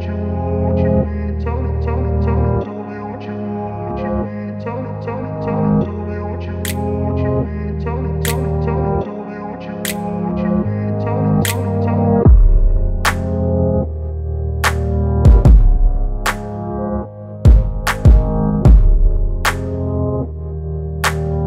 you